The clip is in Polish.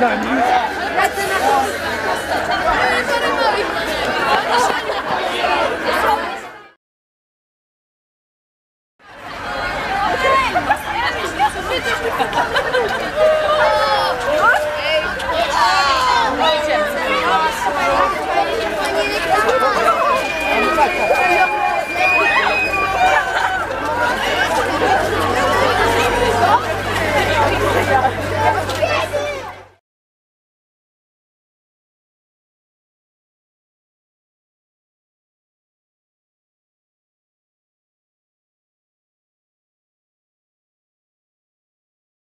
Nani.